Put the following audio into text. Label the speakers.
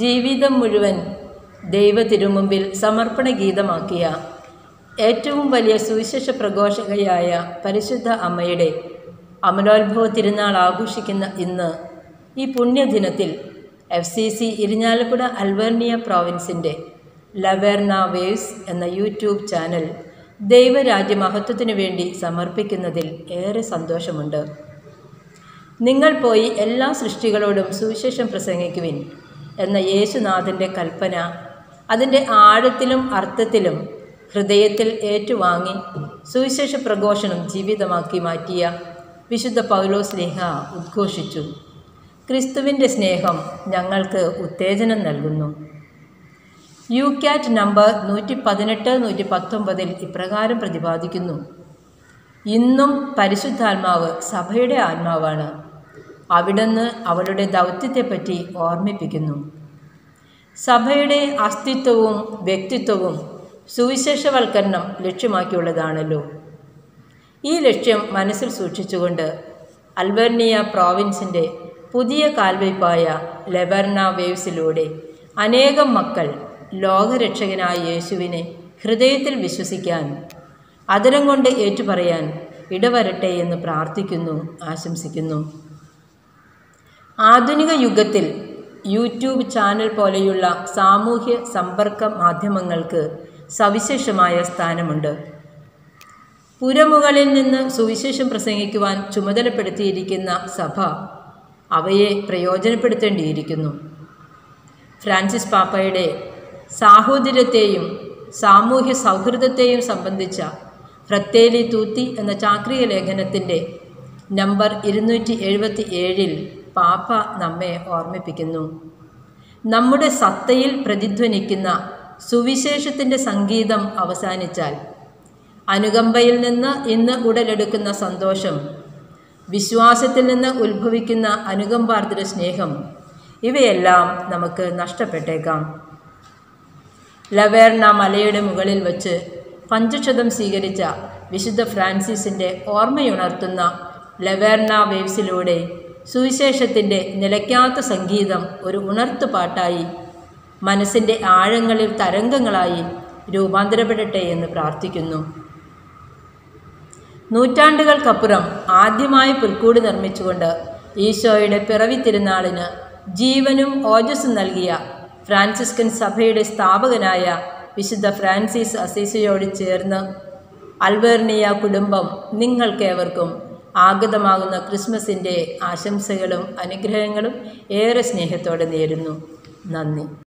Speaker 1: ജീവിതം മുഴുവൻ ദൈവ തിരുമുമ്പിൽ സമർപ്പണ ഗീതമാക്കിയ ഏറ്റവും വലിയ സുവിശേഷ പ്രഘോഷകയായ പരിശുദ്ധ അമ്മയുടെ അമലോത്ഭവ തിരുനാൾ ആഘോഷിക്കുന്ന ഇന്ന് ഈ പുണ്യദിനത്തിൽ F C C Irinjalakuda Alvernia പ്രോവിൻസിന്റെ Laverna waves എന്ന യൂട്യൂബ് ചാനൽ ദൈവരാജ്യ മഹത്വത്തിനു വേണ്ടി സമർപ്പിക്കുന്നതിൽ ഏറെ സന്തോഷമുണ്ട്. നിങ്ങൾ പോയി എല്ലാ സൃഷ്ടികളോടും സുവിശേഷം പ്രസംഗിക്കുവിൻ. എന്ന യേശുനാഥന്റെ കൽപ്പന അതിന്റെ ആഴത്തിലും അർത്ഥത്തിലും ഹൃദയത്തിൽ ഏറ്റുവാങ്ങി സുവിശേഷ പ്രഘോഷണം ജീവിതമാക്കി മാറ്റിയ വിശുദ്ധ പൗലോ സ്നേഹ ഉദ്ഘോഷിച്ചു. ക്രിസ്തുവിന്റെ സ്നേഹം ഞങ്ങൾക്ക് ഉത്തേജനം നൽകുന്നു. യു ക്യാറ്റ് നമ്പർ നൂറ്റി പതിനെട്ട് നൂറ്റി പത്തൊമ്പതിൽ ഇപ്രകാരം പ്രതിപാദിക്കുന്നു. ഇന്നും പരിശുദ്ധാത്മാവ് സഭയുടെ ആത്മാവാണ്. അവിടുന്ന് അവളുടെ ദൗത്യത്തെപ്പറ്റി ഓർമ്മിപ്പിക്കുന്നു. സഭയുടെ അസ്തിത്വവും വ്യക്തിത്വവും സുവിശേഷവൽക്കരണം ലക്ഷ്യമാക്കിയുള്ളതാണല്ലോ. ഈ ലക്ഷ്യം മനസ്സിൽ സൂക്ഷിച്ചുകൊണ്ട് അൽബർണിയ പ്രോവിൻസിന്റെ പുതിയ കാൽവയ്പായ ലെബർണ വേവ്സിലൂടെ അനേകം മക്കൾ ലോകരക്ഷകനായ യേശുവിനെ ഹൃദയത്തിൽ വിശ്വസിക്കാൻ അതിരം കൊണ്ട് ഏറ്റുപറയാൻ ഇടവരട്ടെ എന്ന് പ്രാർത്ഥിക്കുന്നു ആശംസിക്കുന്നു. ആധുനിക യുഗത്തിൽ യൂട്യൂബ് ചാനൽ പോലെയുള്ള സാമൂഹ്യ സമ്പർക്ക മാധ്യമങ്ങൾക്ക് സവിശേഷമായ സ്ഥാനമുണ്ട്. പുരമുകളിൽ നിന്ന് സുവിശേഷം പ്രസംഗിക്കുവാൻ ചുമതലപ്പെടുത്തിയിരിക്കുന്ന സഭ അവയെ പ്രയോജനപ്പെടുത്തേണ്ടിയിരിക്കുന്നു. ഫ്രാൻസിസ് പാപ്പയുടെ സാഹോദര്യത്തെയും സാമൂഹ്യ സൗഹൃദത്തെയും സംബന്ധിച്ച ഫ്രത്തേലി തൂത്തി എന്ന ചാക്രിക ലേഖനത്തിന്റെ നമ്പർ ഇരുന്നൂറ്റി എഴുപത്തി ഏഴിൽ പാപ്പ നമ്മെ ഓർമ്മിപ്പിക്കുന്നു. നമ്മുടെ സത്തയിൽ പ്രതിധ്വനിക്കുന്ന സുവിശേഷത്തിന്റെ സംഗീതം അവസാനിച്ചാൽ അനുകമ്പയിൽ നിന്ന് ഇന്ന് ഉടലെടുക്കുന്ന സന്തോഷം വിശ്വാസത്തിൽ നിന്ന് ഉത്ഭവിക്കുന്ന അനുകമ്പാർദ്ര സ്നേഹം ഇവയെല്ലാം നമുക്ക് നഷ്ടപ്പെട്ടേക്കാം. ലവേർണ മലയുടെ മുകളിൽ വച്ച് പഞ്ചക്ഷതം സ്വീകരിച്ച വിശുദ്ധ ഫ്രാൻസിസിന്റെ ഓർമ്മയുണർത്തുന്ന ലവേർണ വേവ്സിലൂടെ സുവിശേഷത്തിന്റെ നിലയ്ക്കാത്ത സംഗീതം ഒരു ഉണർത്തുപാട്ടായി മനസ്സിന്റെ ആഴങ്ങളിൽ തരംഗങ്ങളായി രൂപാന്തരപ്പെടട്ടെ എന്ന് പ്രാർത്ഥിക്കുന്നു. നൂറ്റാണ്ടുകൾക്കപ്പുറം ആദ്യമായി പുൽക്കൂട് നിർമ്മിച്ചുകൊണ്ട് ഈശോയുടെ പിറവി തിരുനാളിന് ജീവനും ഓജസ്സും നൽകിയ ഫ്രാൻസിസ്കൻ സഭയുടെ സ്ഥാപകനായ വിശുദ്ധ ഫ്രാൻസിസ് അസീസയോട് ചേർന്ന് അൽവേർണിയ കുടുംബം നിങ്ങൾക്കേവർക്കും ആഗതമാകുന്ന ക്രിസ്മസിന്റെ ആശംസകളും അനുഗ്രഹങ്ങളും ഏറെ സ്നേഹത്തോടെ നേരുന്നു. നന്ദി.